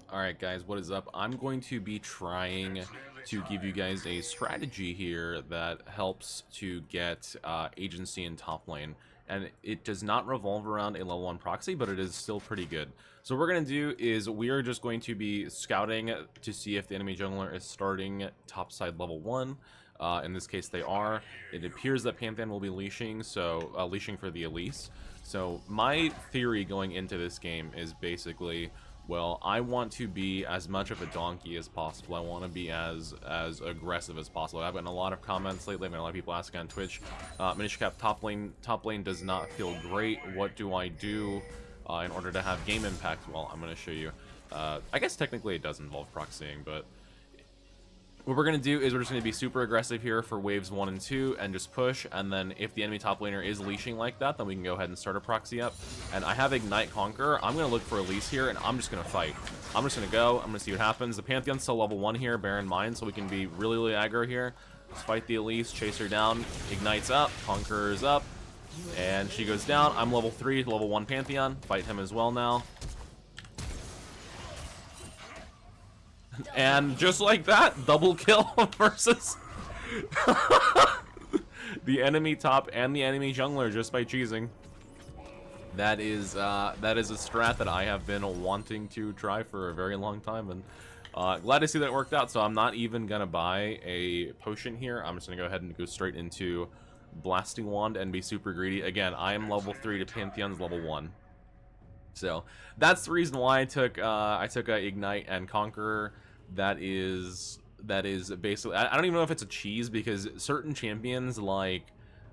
Alright guys, what is up? I'm going to be trying to give you guys a strategy here that helps to get uh, agency in top lane. And it does not revolve around a level 1 proxy, but it is still pretty good. So what we're going to do is we are just going to be scouting to see if the enemy jungler is starting topside level 1. Uh, in this case they are. It appears that Pantheon will be leashing, so uh, leashing for the Elise. So my theory going into this game is basically well, I want to be as much of a donkey as possible. I want to be as as aggressive as possible. I've gotten a lot of comments lately. I've got a lot of people asking on Twitch. Uh, Minish Cap top lane top lane does not feel great. What do I do uh, in order to have game impact? Well, I'm going to show you. Uh, I guess technically it does involve proxying, but what we're going to do is we're just going to be super aggressive here for waves 1 and 2 and just push, and then if the enemy top laner is leashing like that, then we can go ahead and start a proxy up. And I have Ignite Conquer. I'm going to look for Elise here, and I'm just going to fight. I'm just going to go. I'm going to see what happens. The Pantheon's still level 1 here, bear in mind, so we can be really, really aggro here. Let's fight the Elise, chase her down. Ignites up, Conqueror's up, and she goes down. I'm level 3, level 1 Pantheon. Fight him as well now. And just like that, double kill versus the enemy top and the enemy jungler just by cheesing. That is uh, that is a strat that I have been wanting to try for a very long time, and uh, glad to see that worked out. So I'm not even gonna buy a potion here. I'm just gonna go ahead and go straight into blasting wand and be super greedy. Again, I am level three to Pantheon's level one. So that's the reason why I took uh, I took a ignite and conqueror. That is that is basically I, I don't even know if it's a cheese because certain champions like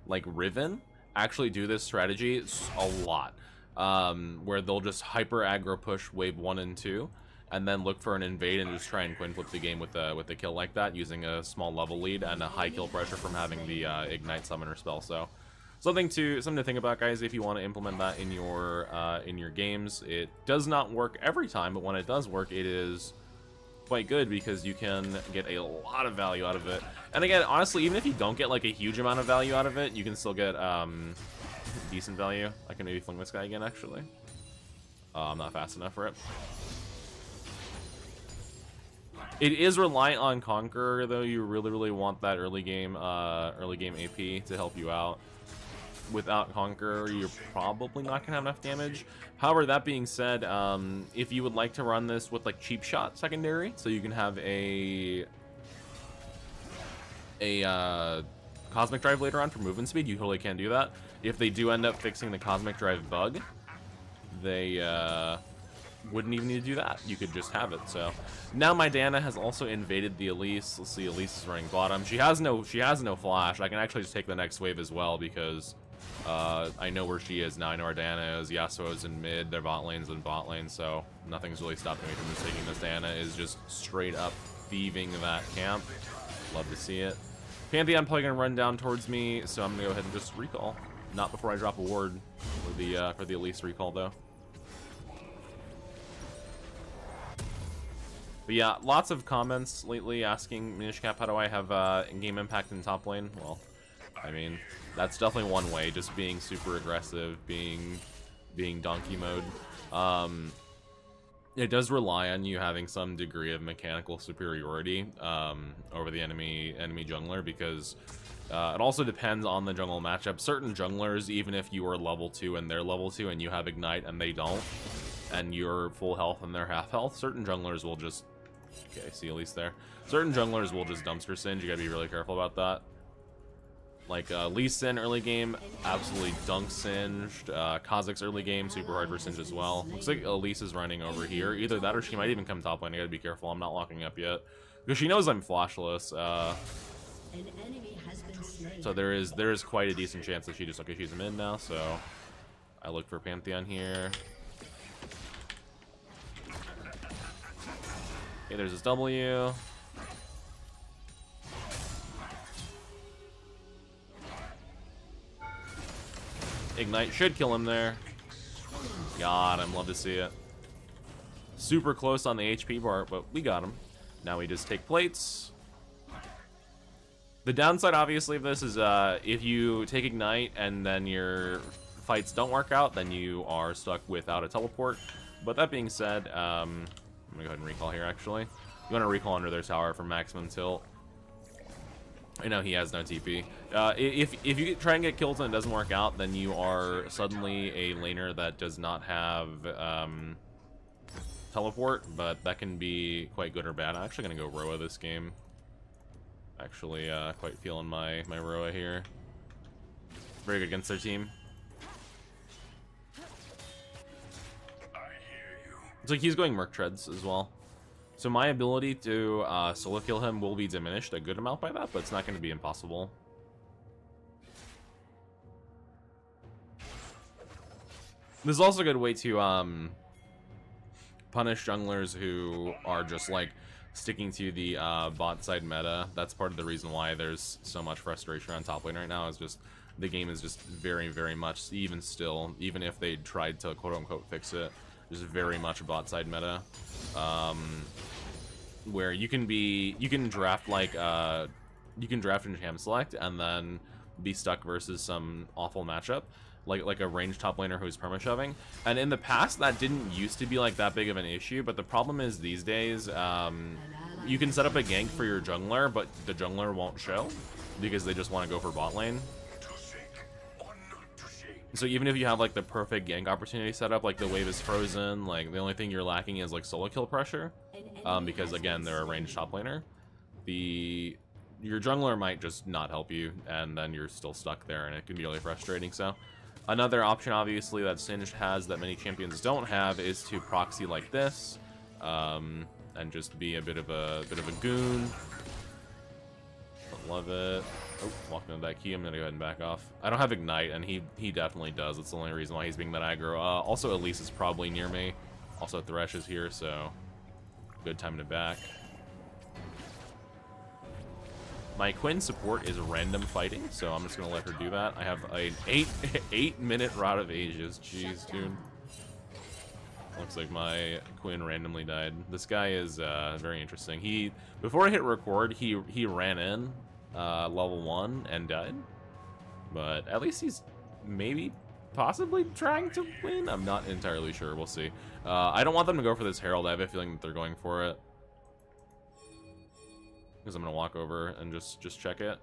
like Riven actually do this strategy a lot. Um, where they'll just hyper aggro push wave one and two, and then look for an invade and just try and coin flip the game with a with a kill like that using a small level lead and a high kill pressure from having the uh, ignite summoner spell. So something to something to think about, guys. If you want to implement that in your uh, in your games, it does not work every time, but when it does work, it is quite good because you can get a lot of value out of it. And again, honestly, even if you don't get like a huge amount of value out of it, you can still get um, decent value. I can maybe fling this guy again, actually. Uh, I'm not fast enough for it. It is reliant on Conqueror, though. You really, really want that early game, uh, early game AP to help you out without Conqueror, you're probably not going to have enough damage. However, that being said, um, if you would like to run this with like cheap shot secondary, so you can have a a uh, Cosmic Drive later on for movement speed, you totally can do that. If they do end up fixing the Cosmic Drive bug, they uh, wouldn't even need to do that. You could just have it. So now my Diana has also invaded the Elise. Let's see, Elise is running bottom. She has no she has no flash. I can actually just take the next wave as well because uh, I know where she is now. I know where Diana is. Yasuo's in mid. Their bot lane's in bot lane, so nothing's really stopping me from just taking this. Diana is just straight up thieving that camp. Love to see it. Pantheon probably gonna run down towards me, so I'm gonna go ahead and just recall. Not before I drop a ward for the uh, for the Elise recall though. But yeah, lots of comments lately asking Minish Cap, how do I have uh, in-game impact in top lane? Well, I mean, that's definitely one way, just being super aggressive, being being donkey mode. Um, it does rely on you having some degree of mechanical superiority um, over the enemy enemy jungler because uh, it also depends on the jungle matchup. Certain junglers, even if you are level 2 and they're level 2 and you have Ignite and they don't, and you're full health and they're half health, certain junglers will just... Okay, see least there. Certain junglers will just dumpster singe. You gotta be really careful about that. Like uh, Lee Sin early game, absolutely dunk singed. Uh, early game, super hard for singe as well. Looks like Elise is running over here. Either that or she might even come top lane. I gotta be careful. I'm not locking up yet. Because she knows I'm flashless. Uh, so there is there is quite a decent chance that she just okay she's a mid now. So I look for Pantheon here. Okay, there's his W. Ignite should kill him there. God, I'm love to see it. Super close on the HP bar, but we got him. Now we just take plates. The downside, obviously, of this is uh, if you take Ignite and then your fights don't work out, then you are stuck without a teleport. But that being said, um, I'm gonna go ahead and recall here, actually. You want to recall under their tower for maximum tilt. I know he has no TP. Uh, if, if you try and get kills and it doesn't work out, then you are suddenly a laner that does not have um, teleport, but that can be quite good or bad. I'm actually going to go Roa this game. Actually, uh, quite feeling my, my Roa here. Very good against their team. It's like he's going Merc Treads as well. So my ability to uh, solo kill him will be diminished a good amount by that, but it's not going to be impossible. This is also a good way to um, punish junglers who are just like sticking to the uh, bot side meta. That's part of the reason why there's so much frustration on top lane right now. Is just the game is just very, very much even still, even if they tried to quote unquote fix it, just very much bot side meta. Um, where you can be you can draft like uh you can draft in champ select and then be stuck versus some awful matchup like like a range top laner who's perma shoving and in the past that didn't used to be like that big of an issue but the problem is these days um you can set up a gank for your jungler but the jungler won't show because they just want to go for bot lane so even if you have like the perfect gank opportunity set up, like the wave is frozen, like the only thing you're lacking is like solo kill pressure, um, because again they're a ranged top laner. The your jungler might just not help you, and then you're still stuck there, and it can be really frustrating. So another option, obviously, that Singed has that many champions don't have is to proxy like this, um, and just be a bit of a bit of a goon. Love it. Oh, walking into that key. I'm gonna go ahead and back off. I don't have Ignite, and he he definitely does. That's the only reason why he's being that aggro. Uh, also, Elise is probably near me. Also, Thresh is here, so good time to back. My Quinn support is random fighting, so I'm just gonna let her do that. I have an eight eight minute Rod of Ages. Jeez, dude. Looks like my Quinn randomly died. This guy is uh, very interesting. He before I hit record, he he ran in uh, level 1 and died. But at least he's maybe possibly trying to win. I'm not entirely sure. We'll see. Uh, I don't want them to go for this Herald. I have a feeling that they're going for it. Because I'm going to walk over and just, just check it.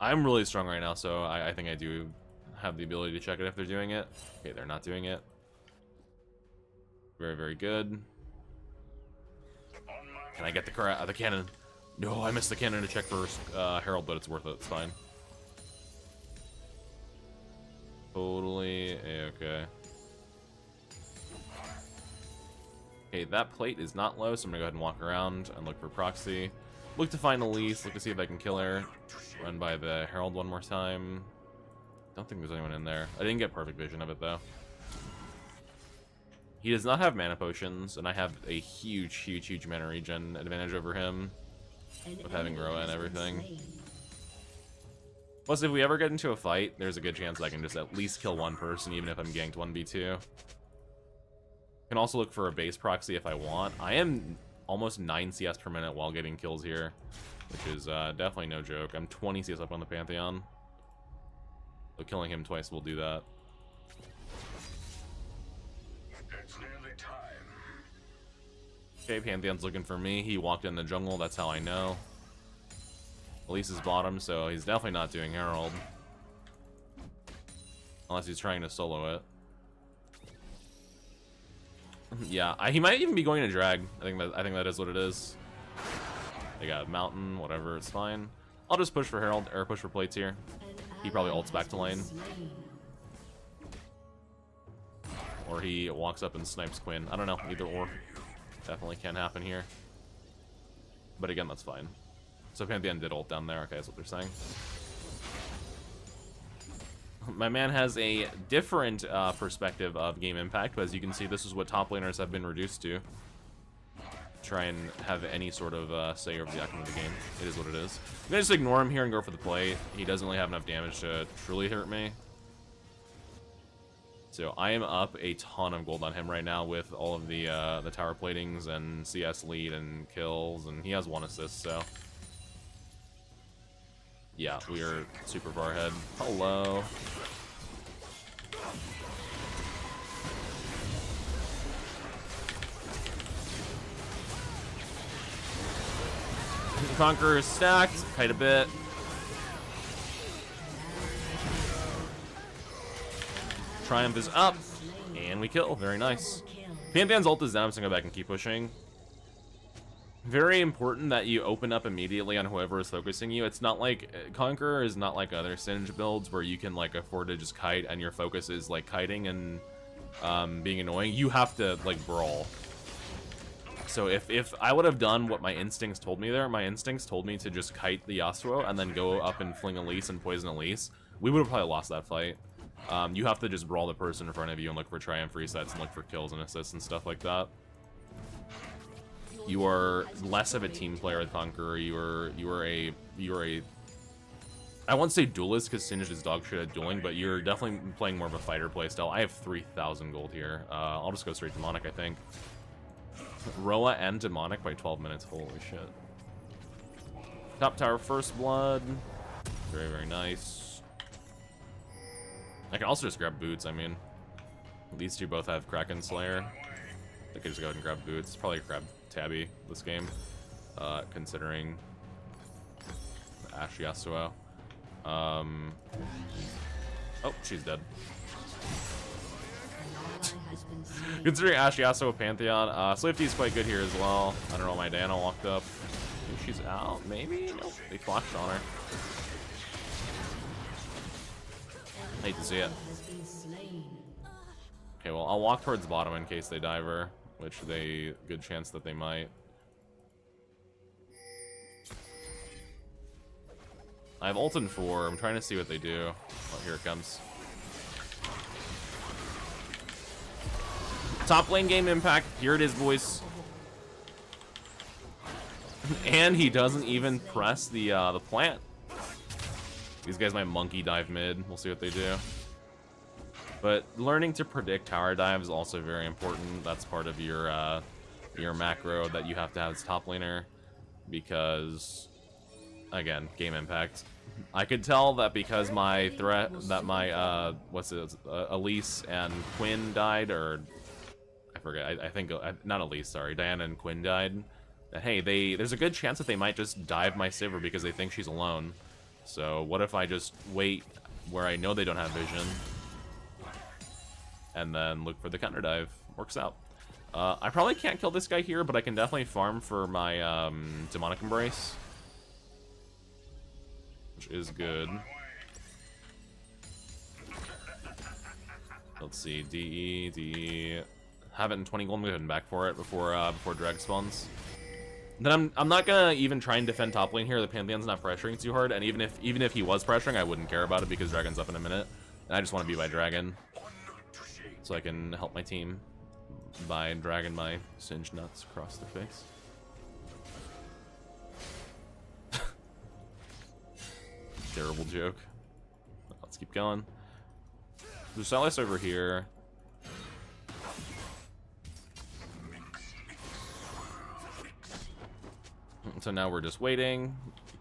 I'm really strong right now, so I, I think I do have the ability to check it if they're doing it. Okay, they're not doing it. Very, very good. Can I get the, the cannon? No, I missed the cannon to check for uh, Herald, but it's worth it. It's fine. Totally okay. Okay, that plate is not low, so I'm gonna go ahead and walk around and look for proxy. Look to find Elise, look to see if I can kill her. Run by the Herald one more time. Don't think there's anyone in there. I didn't get perfect vision of it, though. He does not have mana potions, and I have a huge, huge, huge mana regen advantage over him with having Roa and everything. Plus, if we ever get into a fight, there's a good chance I can just at least kill one person, even if I'm ganked 1v2. Can also look for a base proxy if I want. I am almost 9 CS per minute while getting kills here, which is uh, definitely no joke. I'm 20 CS up on the Pantheon. So killing him twice will do that. Okay, Pantheon's looking for me. He walked in the jungle, that's how I know. Elise's bottom, so he's definitely not doing Herald. Unless he's trying to solo it. yeah, I, he might even be going to drag. I think that I think that is what it is. They got mountain, whatever, it's fine. I'll just push for Herald, or push for plates here. He probably ults back to lane. Or he walks up and snipes Quinn. I don't know, either or. Definitely can happen here. But again, that's fine. So Pantheon did ult down there. Okay, that's what they're saying. My man has a different uh, perspective of game impact, but as you can see, this is what top laners have been reduced to. Try and have any sort of uh, say over the outcome of the game. It is what it is. I'm gonna just ignore him here and go for the play. He doesn't really have enough damage to truly hurt me. So I am up a ton of gold on him right now with all of the uh, the tower platings and CS lead and kills, and he has one assist, so... Yeah, we are super far ahead. Hello. Conqueror is stacked quite a bit. Triumph is up, and we kill. Very nice. Pantheon's ult is down, so I'm go back and keep pushing. Very important that you open up immediately on whoever is focusing you. It's not like Conqueror is not like other Singed builds where you can like afford to just kite and your focus is like kiting and um, being annoying. You have to like brawl. So if, if I would have done what my instincts told me there, my instincts told me to just kite the Yasuo and then go up and fling Elise and poison Elise, we would have probably lost that fight. Um, you have to just brawl the person in front of you and look for triumph resets and look for kills and assists and stuff like that. You are less of a team player with Conqueror. You are you are a you are a I won't say duelist because Singed is dog shit at dueling, but you're definitely playing more of a fighter playstyle. I have 3,000 gold here. Uh, I'll just go straight demonic, I think. Roa and Demonic by 12 minutes. Holy shit. Top tower first blood. Very, very nice. I can also just grab boots, I mean. These two both have Kraken Slayer. I could just go ahead and grab boots. Probably grab Tabby this game. Uh, considering Ashe Yasuo. Um, oh, she's dead. Considering Ashe Yasuo Pantheon, uh, Swifty's quite good here as well. I don't know, my Diana walked up. she's out, maybe? Nope, they flashed on her. Hate to see it. Okay, well, I'll walk towards the bottom in case they diver, which they, good chance that they might. I have ult in 4, I'm trying to see what they do. Oh, here it comes. Top lane game impact. Here it is, boys. and he doesn't even press the uh, the plant. These guys might monkey dive mid. We'll see what they do. But learning to predict tower dive is also very important. That's part of your uh, your macro that you have to have as top laner. Because, again, game impact. I could tell that because my threat, that my, uh, what's it, uh, Elise and Quinn died, or I forget. I, I think uh, not Elise, sorry, Diana and Quinn died. That hey, they there's a good chance that they might just dive my Sivir because they think she's alone. So what if I just wait where I know they don't have vision, and then look for the counter dive? Works out. Uh, I probably can't kill this guy here, but I can definitely farm for my um, demonic embrace, which is good. Let's see, DE, DE have it in 20 gold. I'm going back for it before uh, before drag spawns. Then I'm I'm not gonna even try and defend top lane here. The Pantheon's not pressuring too hard, and even if even if he was pressuring, I wouldn't care about it because Dragon's up in a minute, and I just want to be by Dragon, so I can help my team by dragging my singed nuts across their face. Terrible joke. Let's keep going. There's Sylas over here. So now we're just waiting.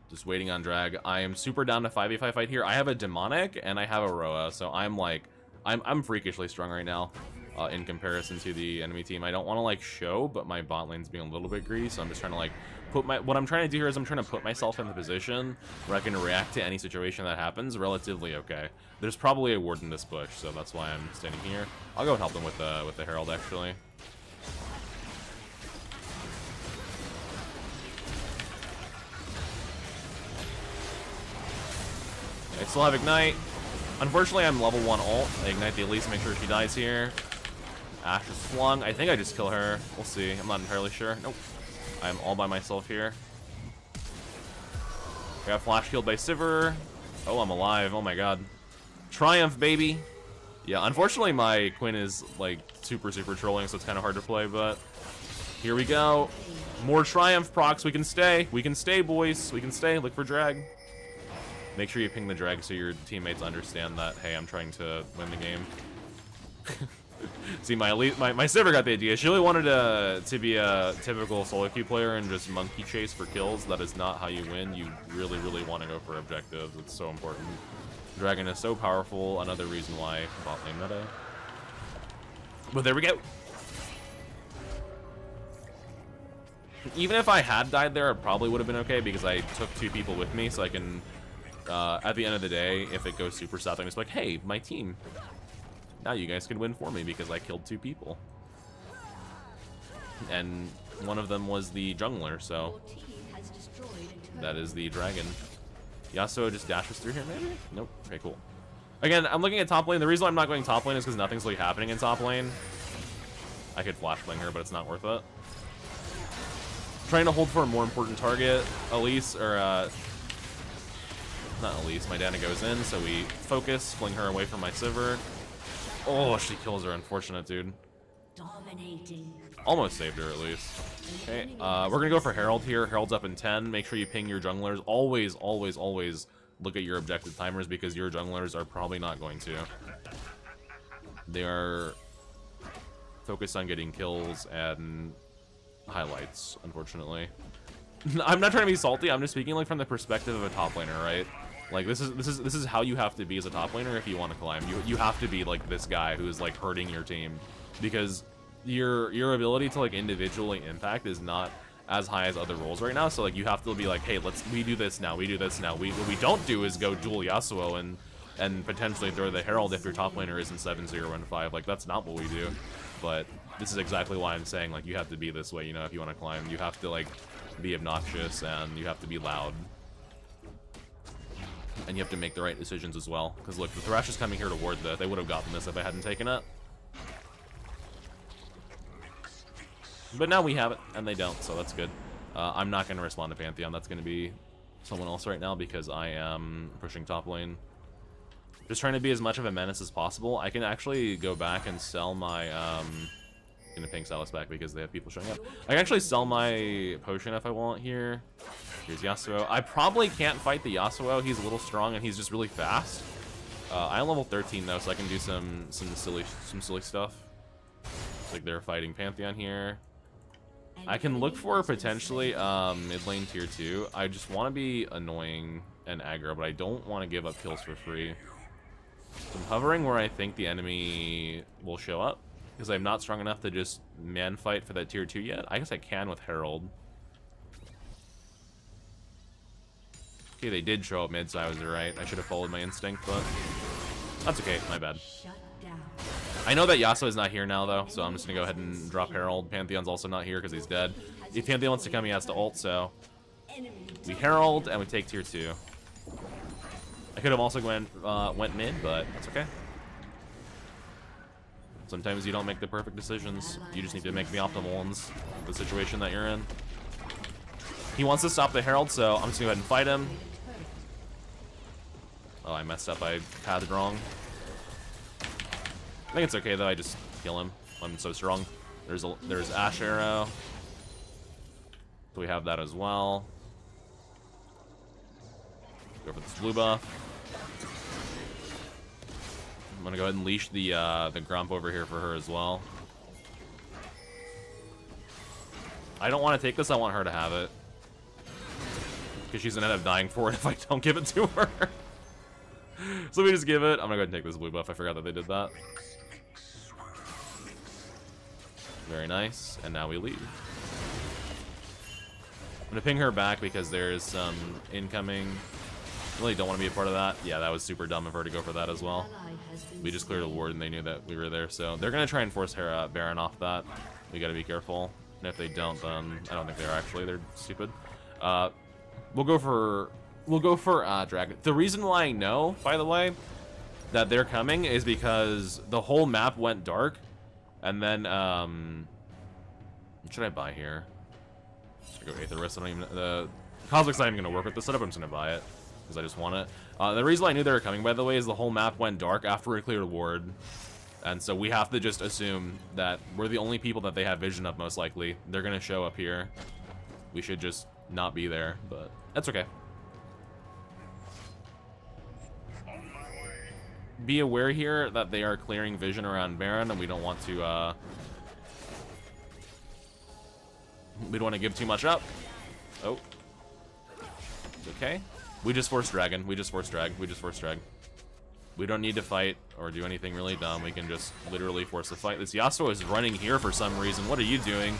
Just waiting on drag. I am super down to 5v5 fight here. I have a demonic and I have a Roa, so I'm like, I'm, I'm freakishly strong right now. Uh, in comparison to the enemy team. I don't want to like show, but my bot lane's being a little bit greedy, so I'm just trying to like put my, what I'm trying to do here is I'm trying to put myself in the position where I can react to any situation that happens relatively okay. There's probably a ward in this bush, so that's why I'm standing here. I'll go and help them with the, with the Herald actually. I still have Ignite. Unfortunately, I'm level 1 ult. I ignite the Elise, make sure she dies here. Ashe is flung. I think I just kill her. We'll see. I'm not entirely sure. Nope. I'm all by myself here. Got flash killed by Sivir. Oh, I'm alive. Oh my god. Triumph, baby. Yeah, unfortunately my Quinn is, like, super, super trolling, so it's kind of hard to play, but... Here we go. More Triumph procs. We can stay. We can stay, boys. We can stay. Look for drag. Make sure you ping the drag so your teammates understand that, hey, I'm trying to win the game. See, my elite, my, my Sivir got the idea. She really wanted to, to be a typical solo queue player and just monkey chase for kills. That is not how you win. You really, really want to go for objectives. It's so important. Dragon is so powerful. Another reason why bot lane meta. But there we go. Even if I had died there, it probably would have been okay because I took two people with me, so I can, uh, at the end of the day, if it goes super south, I'm just like, hey, my team, now you guys can win for me because I killed two people. And one of them was the jungler, so that is the dragon. Yasuo just dashes through here, maybe? Nope. Okay, cool. Again, I'm looking at top lane. The reason I'm not going top lane is because nothing's really happening in top lane. I could flash flashbang her, but it's not worth it. Trying to hold for a more important target. Elise, or, uh... Not Elise, my Diana goes in, so we focus, fling her away from my Sivir. Oh, she kills her, unfortunate, dude. Dominating. Almost saved her, at least. Okay, uh, we're gonna go for Herald here. Herald's up in 10. Make sure you ping your junglers. Always, always, always look at your objective timers because your junglers are probably not going to. They are focused on getting kills and highlights, unfortunately. I'm not trying to be salty, I'm just speaking like from the perspective of a top laner, right? Like this is this is this is how you have to be as a top laner if you want to climb. You you have to be like this guy who's like hurting your team because your your ability to like individually impact is not as high as other roles right now. So like you have to be like, hey, let's we do this now, we do this now. We what we don't do is go duel Yasuo and and potentially throw the Herald if your top laner isn't 7 0 and 5. Like that's not what we do. But this is exactly why I'm saying like you have to be this way, you know, if you want to climb. You have to like be obnoxious and you have to be loud. And you have to make the right decisions as well. Because look, the Thresh is coming here to ward the they would have gotten this if I hadn't taken it. But now we have it, and they don't, so that's good. Uh, I'm not going to respond to Pantheon. That's going to be someone else right now because I am pushing top lane. Just trying to be as much of a menace as possible. I can actually go back and sell my... Um, gonna ping Sylas back because they have people showing up. I can actually sell my potion if I want here. Here's Yasuo. I probably can't fight the Yasuo. He's a little strong and he's just really fast. Uh, I'm level 13 though, so I can do some some silly some silly stuff. It's like they're fighting Pantheon here. I can look for potentially um, mid lane tier 2. I just want to be annoying and aggro, but I don't want to give up kills for free. So I'm hovering where I think the enemy will show up, because I'm not strong enough to just man fight for that tier 2 yet. I guess I can with Herald. Okay, they did show up mid, so I was right. I should have followed my instinct, but that's okay. My bad. I know that Yasuo is not here now, though, so I'm just going to go ahead and drop Herald. Pantheon's also not here because he's dead. If Pantheon wants to come, he has to ult, so... We Herald, and we take tier 2. I could have also went, uh, went mid, but that's okay. Sometimes you don't make the perfect decisions. You just need to make the optimal ones the situation that you're in. He wants to stop the Herald, so I'm just to go ahead and fight him. Oh, I messed up. I pathed wrong. I think it's okay though, I just kill him. I'm so strong. There's a there's Ashe Arrow. So we have that as well. Go for this blue buff. I'm gonna go ahead and leash the uh, the Gromp over here for her as well. I don't want to take this, I want her to have it. Because she's gonna end up dying for it if I don't give it to her. so we just give it. I'm gonna go ahead and take this blue buff. I forgot that they did that. Very nice. And now we leave. I'm gonna ping her back because there is some incoming. Really don't want to be a part of that. Yeah, that was super dumb of her to go for that as well. We just cleared a ward and they knew that we were there, so they're gonna try and force Hera Baron off that. We gotta be careful. And if they don't, then I don't think they're actually. They're stupid. Uh, we'll go for we'll go for uh, Dragon. The reason why I know, by the way, that they're coming is because the whole map went dark and then, um, what should I buy here? Should I go Aether Wisp? I don't even, the Cosmic's not even going to work with the setup. I'm just going to buy it because I just want it. Uh, the reason I knew they were coming, by the way, is the whole map went dark after we cleared ward. And so we have to just assume that we're the only people that they have vision of, most likely. They're going to show up here. We should just not be there, but that's okay. be aware here that they are clearing vision around Baron, and we don't want to, uh... We don't want to give too much up. Oh. Okay. We just force Dragon. We just force Drag. We just force Drag. We don't need to fight or do anything really dumb. We can just literally force the fight. This Yasuo is running here for some reason. What are you doing?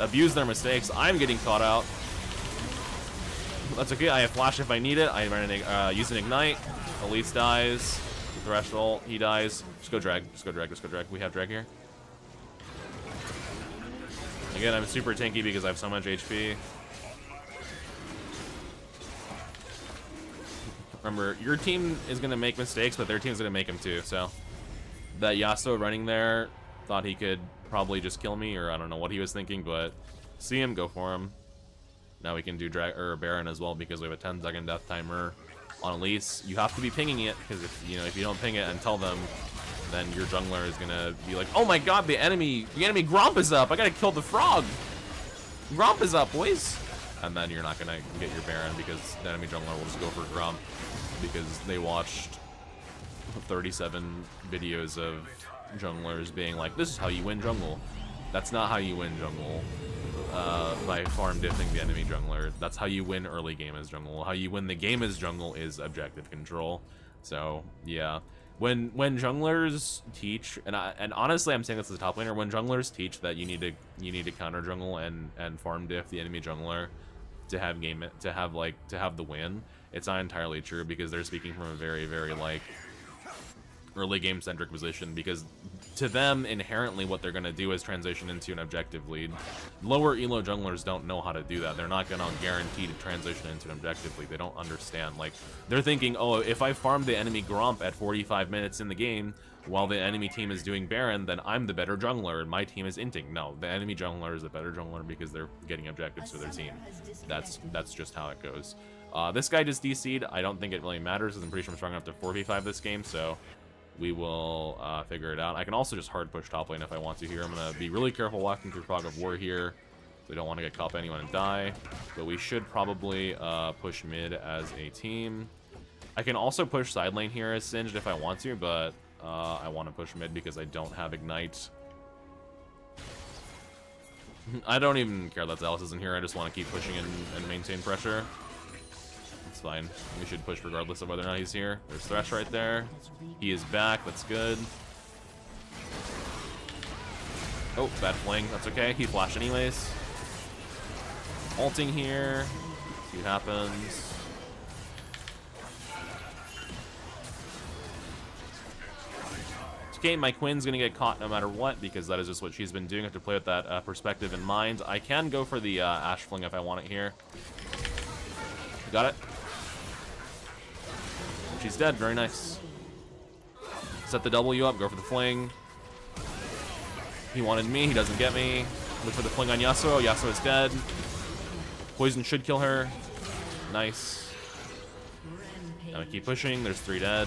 abuse their mistakes. I'm getting caught out. That's okay. I have flash if I need it. I uh, use an ignite. Elise dies. Threshold. He dies. Just go drag. Just go drag. Just go drag. We have drag here. Again, I'm super tanky because I have so much HP. Remember, your team is going to make mistakes, but their team's going to make them too, so... That Yasuo running there thought he could probably just kill me, or I don't know what he was thinking, but see him, go for him. Now we can do drag or Baron as well because we have a 10 second death timer on Elise. You have to be pinging it because if you know if you don't ping it and tell them, then your jungler is gonna be like, oh my god, the enemy the enemy Gromp is up. I gotta kill the frog. Gromp is up, boys. And then you're not gonna get your Baron because the enemy jungler will just go for Gromp because they watched 37 videos of junglers being like, this is how you win jungle. That's not how you win jungle uh, by farm diffing the enemy jungler. That's how you win early game as jungle. How you win the game as jungle is objective control. So, yeah. When when junglers teach, and I, and honestly, I'm saying this as a top laner, when junglers teach that you need to you need to counter jungle and and farm diff the enemy jungler to have game to have like to have the win, it's not entirely true because they're speaking from a very very like early game centric position because to them, inherently, what they're going to do is transition into an objective lead. Lower elo junglers don't know how to do that. They're not going to guarantee to transition into an objective lead. They don't understand. Like, they're thinking, oh, if I farm the enemy Gromp at 45 minutes in the game, while the enemy team is doing Baron, then I'm the better jungler and my team is inting. No, the enemy jungler is the better jungler because they're getting objectives for their team. That's that's just how it goes. Uh, this guy just DC'd. I don't think it really matters because I'm pretty sure I'm strong enough to 4v5 this game, so we will uh, figure it out. I can also just hard push top lane if I want to here. I'm going to be really careful walking through Fog of War here. We don't want to get caught by anyone and die. But we should probably uh, push mid as a team. I can also push side lane here as Singed if I want to, but uh, I want to push mid because I don't have Ignite. I don't even care that Sylas isn't here. I just want to keep pushing and, and maintain pressure It's fine. We should push regardless of whether or not he's here. There's Thresh right there. He is back. That's good. Oh, bad fling. That's okay. He flashed anyways. Ulting here. See what happens. Okay, my Quinn's gonna get caught no matter what because that is just what she's been doing. I have to play with that uh, perspective in mind. I can go for the uh, Ashe Fling if I want it here. Got it. She's dead. Very nice. Set the W up. Go for the fling. He wanted me. He doesn't get me. Look for the fling on Yasuo. Yasuo is dead. Poison should kill her. Nice. I'm Gonna keep pushing. There's three dead.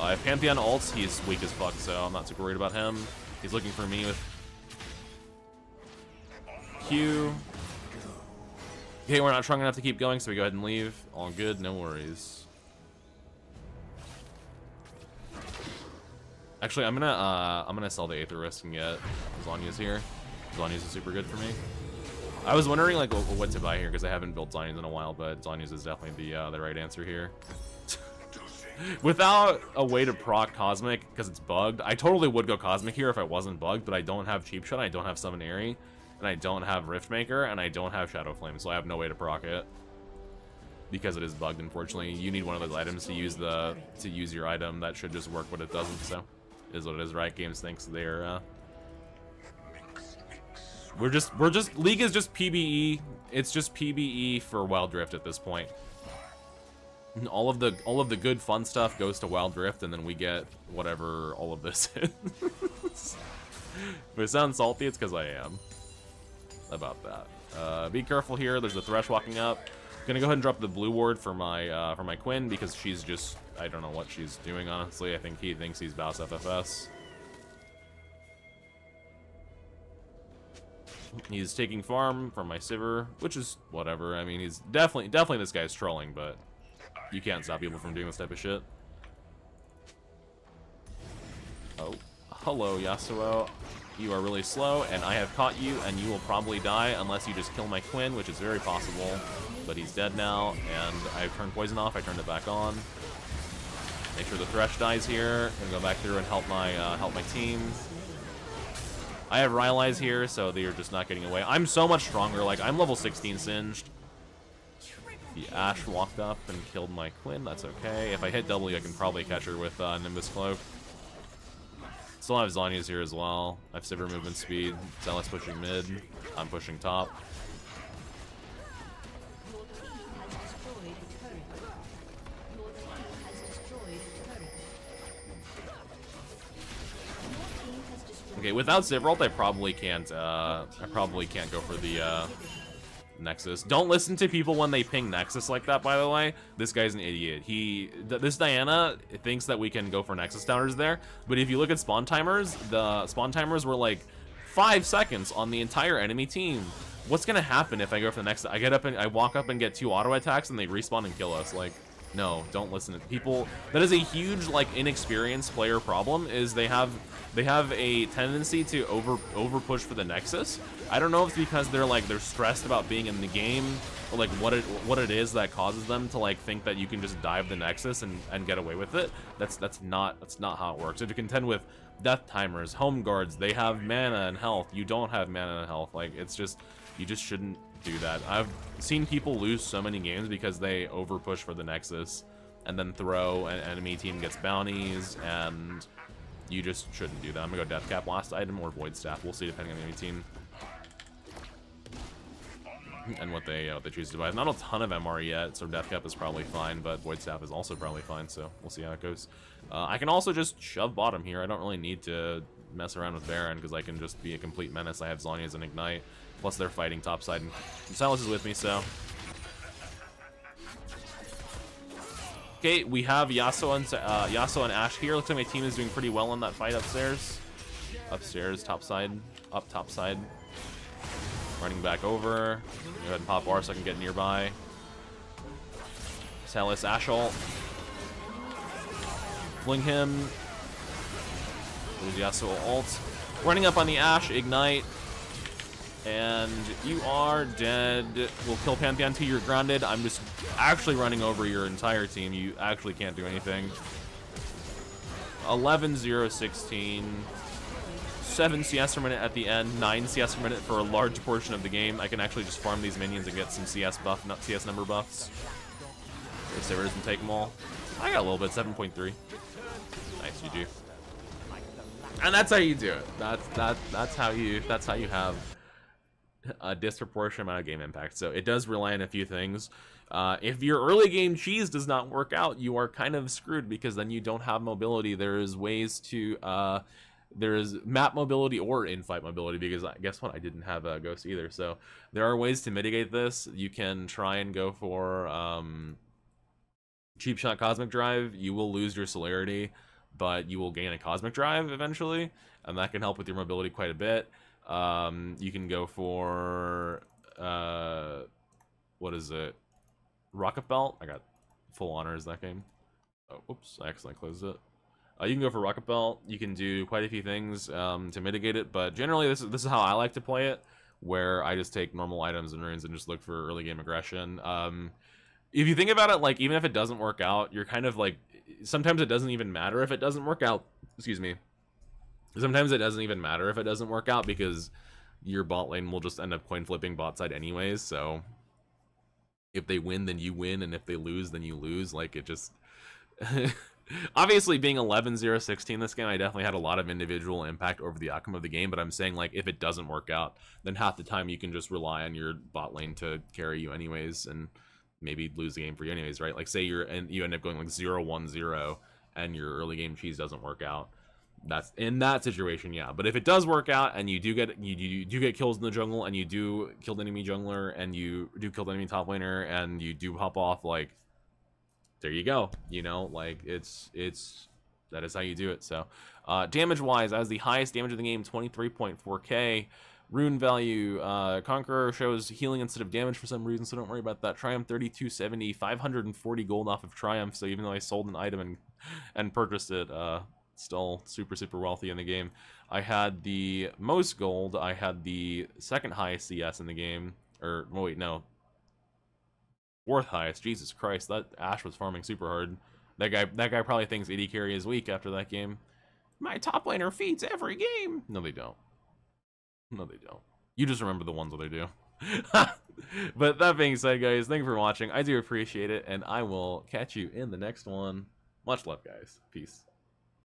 Uh, if Pantheon ults, he's weak as fuck, so I'm not super worried about him. He's looking for me with Q. Okay, we're not strong enough to keep going, so we go ahead and leave. All good, no worries. Actually, I'm gonna uh, I'm gonna sell the Aether Wisp and get Zhonya's here. Zhonya's is super good for me. I was wondering like what, to buy here because I haven't built Zhonya's in a while, but Zhonya's is definitely the uh, the right answer here. Without a way to proc Cosmic because it's bugged, I totally would go Cosmic here if I wasn't bugged, but I don't have Cheap Shot, I don't have Summon Aery, and I don't have Riftmaker, and I don't have Shadow Flame, so I have no way to proc it because it is bugged. Unfortunately, you need one of those items to use the to use your item that should just work, but it doesn't. So is what it is. Riot Games thinks they're. Uh, we're just we're just League is just PBE. It's just PBE for Wild Rift at this point. All of the all of the good fun stuff goes to Wild Rift, and then we get whatever all of this is. if it sounds salty, it's because I am. About that. Uh, be careful here. There's a Thresh walking up. Gonna go ahead and drop the blue ward for my uh, for my Quinn because she's just I don't know what she's doing honestly. I think he thinks he's Baus FFS. He's taking farm from my Sivir, which is whatever. I mean, he's definitely definitely this guy's trolling, but you can't stop people from doing this type of shit. Oh, hello Yasuo. You are really slow, and I have caught you, and you will probably die unless you just kill my Quinn, which is very possible but he's dead now, and I've turned poison off, I turned it back on. Make sure the Thresh dies here, gonna go back through and help my, uh, help my team. I have Rylai's here, so they're just not getting away. I'm so much stronger. Like, I'm level 16 singed. The Ashe walked up and killed my Quinn. That's okay. If I hit W, I can probably catch her with uh, Nimbus Cloak. Still have Zhonya's here as well. I have Sivir movement speed. Sylas pushing mid. I'm pushing top. Okay, without Sivir ult, I probably can't, uh, I probably can't go for the, uh, Nexus. Don't listen to people when they ping Nexus like that, by the way. This guy's an idiot. He, th this Diana thinks that we can go for Nexus counters there, but if you look at spawn timers, the spawn timers were like five seconds on the entire enemy team. What's gonna happen if I go for the next, I get up and I walk up and get two auto attacks and they respawn and kill us, like, no, don't listen to people. That is a huge, like, inexperienced player problem, is they have they have a tendency to over over push for the Nexus. I don't know if it's because they're like they're stressed about being in the game or like what it what it is that causes them to like think that you can just dive the Nexus and, and get away with it. That's that's not that's not how it works. So to contend with death timers, home guards, they have mana and health. You don't have mana and health. Like it's just you just shouldn't do that. I've seen people lose so many games because they over push for the Nexus and then throw an enemy team gets bounties and you just shouldn't do that. I'm gonna go Death Cap last item or Void Staff. We'll see depending on the enemy team. And what they uh, what they choose to buy. Not a ton of MR yet, so Death Cap is probably fine, but Void Staff is also probably fine, so we'll see how it goes. Uh, I can also just shove bottom here. I don't really need to mess around with Baron, because I can just be a complete menace. I have Zhonya's and Ignite, plus they're fighting topside, and Sylas is with me, so Okay, we have Yasuo and uh, Yasuo and Ashe here. Looks like my team is doing pretty well on that fight upstairs. Upstairs, top side, up top side. Running back over. Go ahead and pop R so I can get nearby. Sylas Ashe ult. Fling him. There's Yasuo ult. Running up on the Ashe, ignite. And you are dead. We'll kill Pantheon 2, you're grounded. I'm just actually running over your entire team. You actually can't do anything. 11, 0, 16. 7 CS per minute at the end, 9 CS per minute for a large portion of the game. I can actually just farm these minions and get some CS buff, not CS number buffs. If Sivir doesn't take them all. I got a little bit, 7.3. Nice, GG. And that's how you do it. That's that that's how you that's how you have a disproportionate amount of game impact. So it does rely on a few things. Uh, if your early game cheese does not work out, you are kind of screwed because then you don't have mobility. There's ways to uh, there's map mobility or in-fight mobility because I guess what I didn't have a ghost either. So there are ways to mitigate this. You can try and go for um, cheap shot cosmic drive. You will lose your celerity, but you will gain a cosmic drive eventually, and that can help with your mobility quite a bit. Um, you can go for uh, what is it? Rocket Belt. I got full honors that game. Oh, oops! I accidentally closed it. Uh, you can go for Rocket Belt. You can do quite a few things um, to mitigate it, but generally this is this is how I like to play it, where I just take normal items and runes and just look for early game aggression. Um, if you think about it, like even if it doesn't work out, you're kind of like sometimes it doesn't even matter if it doesn't work out. Excuse me Sometimes it doesn't even matter if it doesn't work out because your bot lane will just end up coin flipping bot side anyways. So if they win, then you win, and if they lose, then you lose. Like it just. Obviously, being 11 0 16 this game, I definitely had a lot of individual impact over the outcome of the game. But I'm saying, like, if it doesn't work out, then half the time you can just rely on your bot lane to carry you, anyways, and maybe lose the game for you, anyways, right? Like, say you're and you end up going like 0 1 0, and your early game cheese doesn't work out that's in that situation, yeah. But if it does work out and you do get you, you do get kills in the jungle and you do kill the enemy jungler and you do kill the enemy top laner and you do hop off, like there you go. You know, like it's it's that is how you do it. So uh, damage wise, as the highest damage of the game, 23.4k. Rune value, uh, Conqueror shows healing instead of damage for some reason, so don't worry about that. Triumph 3270, 540 gold off of Triumph, so even though I sold an item and, and purchased it, uh, still super, super wealthy in the game. I had the most gold. I had the second highest CS in the game. Or, wait, no. Fourth highest. Jesus Christ, that Ashe was farming super hard. That guy, that guy probably thinks AD carry is weak after that game. My top laner feeds every game. No, they don't. No, they don't. You just remember the ones that they do. but that being said, guys, thank you for watching. I do appreciate it, and I will catch you in the next one. Much love, guys. Peace.